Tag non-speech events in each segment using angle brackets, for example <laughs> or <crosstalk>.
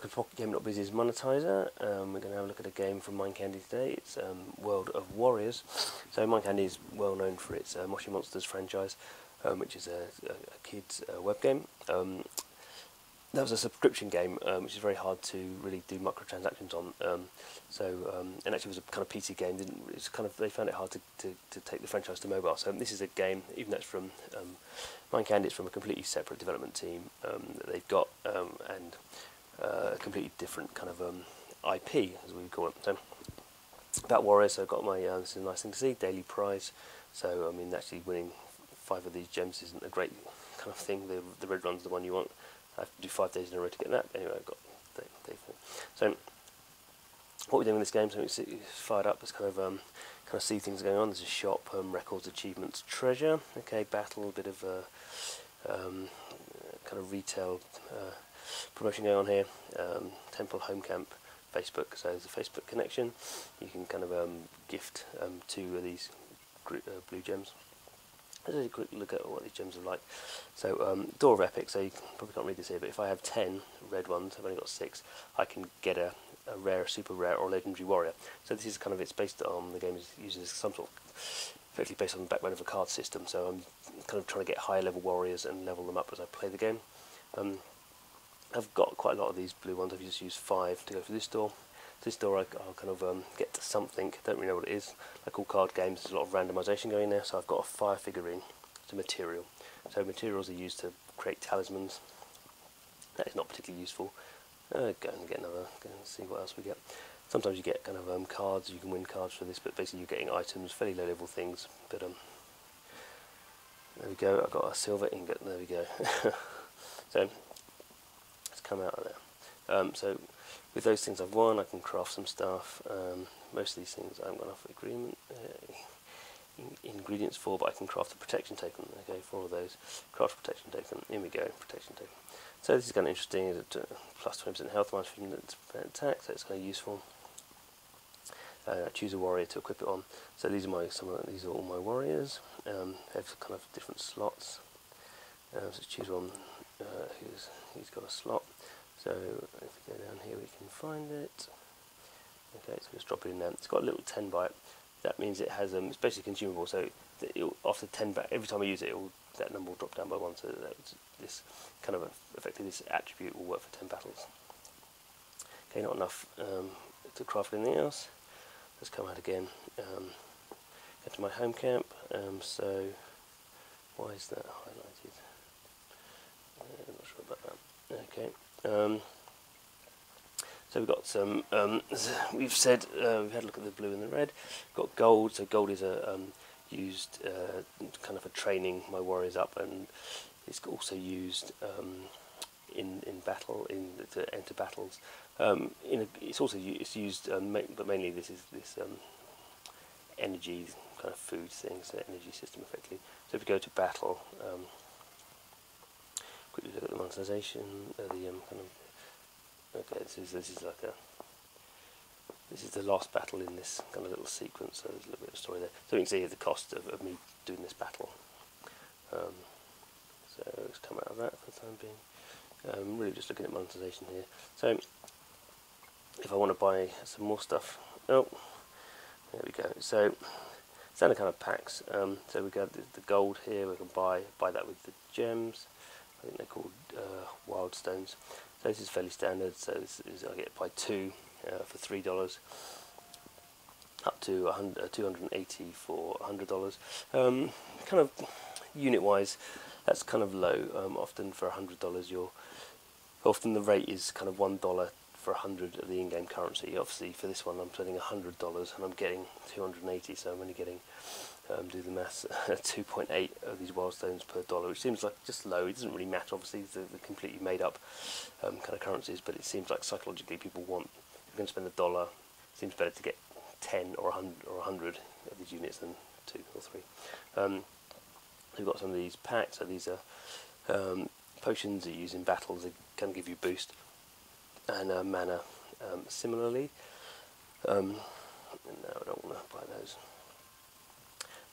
to Pocket Game Busy's Monetizer. Um, we're going to have a look at a game from Mind Candy today. It's um, World of Warriors. So Mind Candy is well known for its uh, Moshi Monsters franchise, um, which is a, a, a kids uh, web game. Um, that was a subscription game, um, which is very hard to really do microtransactions on. Um, so, and actually, was a kind of PC game. Didn't it's kind of they found it hard to, to, to take the franchise to mobile. So this is a game, even though it's from Mind Candy, it's from a completely separate development team that they've got, and a completely different kind of um, IP, as we call it. So, about Warriors, so I've got my uh, this is a nice thing to see, daily prize. So, I mean, actually winning five of these gems isn't a great kind of thing. The the red one's the one you want. I have to do five days in a row to get that. Anyway, I've got day, day four. So what we're doing in this game, so it's fired up. Let's kind of um, kind of see things going on. There's a shop, um, records, achievements, treasure. Okay, battle, a bit of uh, um, kind of retail uh, promotion going on here. Um, Temple Home Camp, Facebook. So there's a Facebook connection. You can kind of um, gift um, two of these uh, blue gems. Let's take a quick look at what these gems are like. So, um, Door of Epic, so you probably can't read this here, but if I have 10 red ones, I've only got 6, I can get a, a rare, super rare, or legendary warrior. So this is kind of, it's based on, the game is using some sort of, effectively based on the backbone of a card system, so I'm kind of trying to get higher level warriors and level them up as I play the game. Um, I've got quite a lot of these blue ones, I've just used 5 to go through this door this door I, will kind of um, get to something, don't really know what it is. Like all card games, there's a lot of randomisation going there, so I've got a fire figurine, it's a material. So materials are used to create talismans. That is not particularly useful. Uh, go and get another, go and see what else we get. Sometimes you get kind of um, cards, you can win cards for this, but basically you're getting items, fairly low level things. But um, there we go, I've got a silver ingot, there we go. <laughs> so, come out of there. Um, so with those things I've won, I can craft some stuff. Um, most of these things I haven't got enough agreement uh, in ingredients for, but I can craft a protection token. Okay, for all of those, craft protection token. Here we go, protection token. So this is kind of interesting. It's uh, plus 20% health, minus 15% attack, so it's kind of useful. Uh, choose a warrior to equip it on. So these are my some of, these are all my warriors. Um, have kind of different slots. Uh, so choose one uh, who's he's got a slot. So if we go down here we can find it. Okay, so let's drop it in there. It's got a little 10 byte. That means it has um, it's basically consumable. So after 10 byte, every time I use it, it will, that number will drop down by one. So this kind of effectively this attribute will work for 10 battles. Okay, not enough um, to craft anything else. Let's come out again. Um, go to my home camp. Um, so why is that highlighted? Uh, I'm not sure about that. Okay. Um, so we've got some, um, <laughs> we've said, uh, we've had a look at the blue and the red. We've got gold, so gold is a, um, used uh, kind of for training my warriors up and it's also used um, in, in battle, in to enter battles. Um, in a, it's also it's used, um, ma but mainly this is this energy kind of food thing, so energy system effectively. So if we go to battle, quickly look at the monetization, uh, the um, kind of, okay, this is, this is like a, this is the last battle in this kind of little sequence, so there's a little bit of story there. So you can see the cost of, of me doing this battle. Um, so let's come out of that for the time being. Um, really just looking at monetization here. So if I want to buy some more stuff, oh, there we go. So standard kind of packs. Um, so we've got the, the, gold here. We can buy buy that with the gems. I think they're called uh, wild stones. So this is fairly standard. So this is I get by two uh, for three dollars, up to 100, uh, 280 for hundred dollars. Um, kind of unit-wise, that's kind of low. Um, often for hundred dollars, you're often the rate is kind of one dollar for a hundred of the in-game currency. Obviously, for this one, I'm spending hundred dollars and I'm getting 280, so I'm only getting um, do the maths, <laughs> 2.8 of these wild stones per dollar, which seems like just low. It doesn't really matter, obviously, they're, completely made up um, kind of currencies, but it seems like psychologically people want, if you're going to spend a dollar, it seems better to get 10 or 100, or 100 of these units than two or three. Um, we've got some of these packs, so these are um, potions that you use in battles, they can give you boost, and uh, mana um, similarly. Um, no, I don't want to buy those.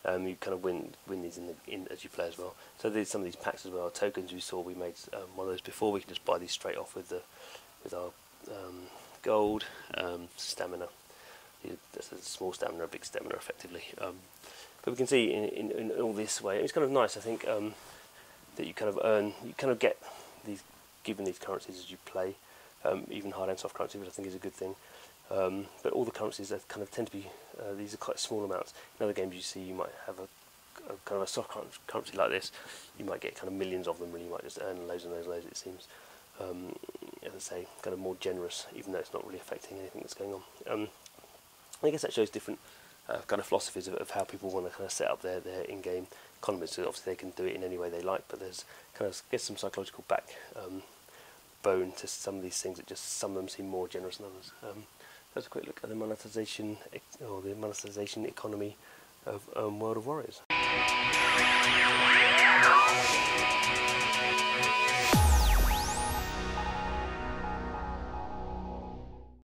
Um, you kind of win win these in, the, in as you play as well. So there's some of these packs as well. Tokens we saw we made um, one of those before. We can just buy these straight off with the with our um, gold, um, stamina. That's a small stamina, a big stamina, effectively. Um, but we can see in, in, in, all this way, it's kind of nice, I think, um, that you kind of earn, you kind of get these, given these currencies as you play, um, even hard soft currency, which I think is a good thing. Um, but all the currencies that kind of tend to be, uh, these are quite small amounts. In other games you see you might have a, a kind of a soft currency like this, you might get kind of millions of them and you might just earn loads and loads and loads it seems. Um, as I say, kind of more generous, even though it's not really affecting anything that's going on. Um, I guess that shows different uh, kind of philosophies of, of how people want to kind of set up their, their in-game economies. So obviously they can do it in any way they like, but there's kind of I guess some psychological back um, bone to some of these things that just some of them seem more generous than others. Um, let's quick look at the monetization or the monetization economy of um, World of Warriors.